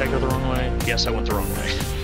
Did I go the wrong way? Yes, I went the wrong way.